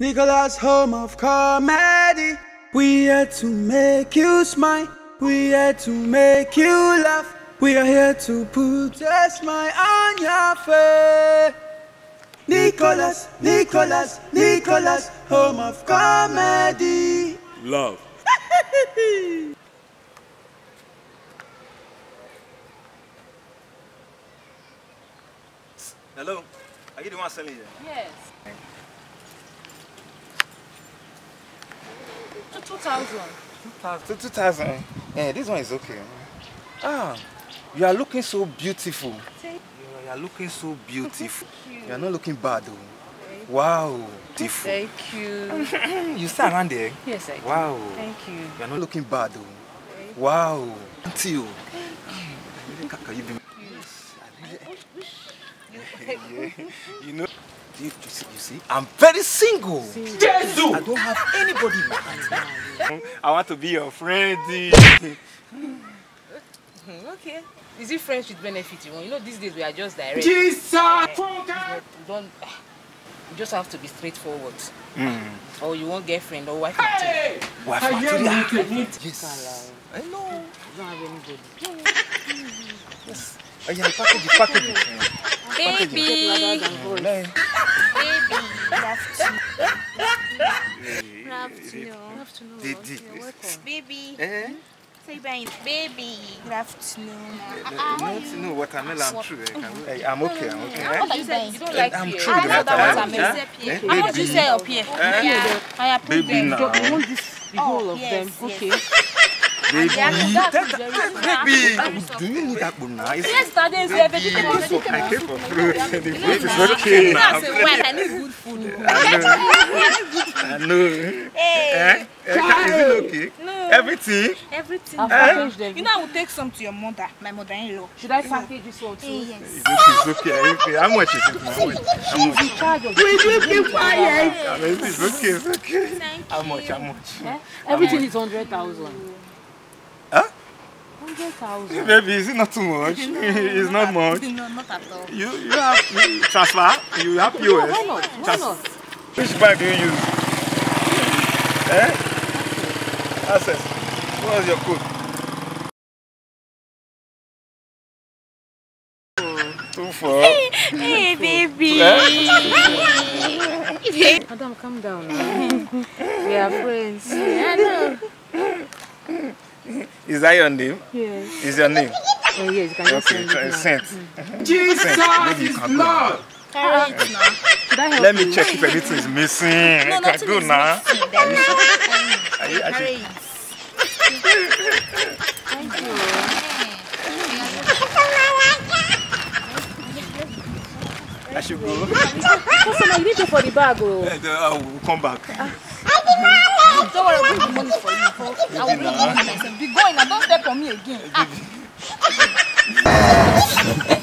Nicholas, home of comedy. We here to make you smile. We here to make you laugh. We are here to put a smile on your face. Nicholas, Nicholas, Nicholas, home of comedy. Love. Hello? Are you the one selling here? Yes. Two, 2000. 2000. 2000. Yeah, this one is okay. Ah, you are looking so beautiful. You are- you are looking so beautiful. You are not looking bad though. Wow, beautiful. Thank you. You stay around there. Yes, I do. Wow. Thank you. You are not looking bad though. Wow. Auntie, you. Can can you yeah. You know, you, you, see, you see, I'm very single. I don't have anybody in my hand. I want to be your friend. Hmm, Okay. Is it friends with benefit you want? You know, these days we are just direct. Jesus! Eh, you don't. Ah, you just have to be straightforward. Hmm. Or you want girlfriend or wife material. Wife I material. am looking. Yes. I know. You don't have anybody. Yes. Oh, yeah, package it, package it. Baby, Mm, baby, good afternoon. Did, did. Baby, Eh? say bye. Baby, good afternoon. No, no, watermelon, true. eh, can we- I'm okay, I'm okay. What eh? are you buying? You don't like I'm pear. true. I know that Eh? watermelon. Eh? How much you Baby. sell up here? Yeah, I approve Baby them. now. You want this, the whole of yes, them? yes. Okay. Baby. Do you need that one now? It's Yesterday, Baby, baby, I baby, came for, I came for fruit. The fruit is okay I need good food. I know. Hey, Eh? Eh, Is it okay? No. Everything? everything. I've packaged them. You know, I will take some to your mother, my mother-in-law. Should I package this one too? Yes. It's okay, it's okay. How much is it? How much? How much? In charge of Will you keep quiet? It's okay, it's okay. Thank How much? How much? Eh? Everything is 100,000. Huh? 100,000. Baby, is it not too much? It's not much. No, not at all. You you have you transfer? You have POS? Why not? Why not? Which bank do you use? Eh? Access. What's your code? Two four. Hey, baby. Madam, calm down now. we are friends. I know. Is that your name? Yes. Is your name? Oh, yes, you can Okay, send try it mm-hmm. Jesus Maybe is can go. Lord. Carry it now. Should I Let you? me check if anything is missing. No, I can nothing go is now. missing. Are you- I Carry it. Go. Customer, you need to for the bag. Oh. Eh, then I will come back. Don't worry, I'll bring the money for you. I will bring the money myself. Be going now. Don't step on me again. Ah.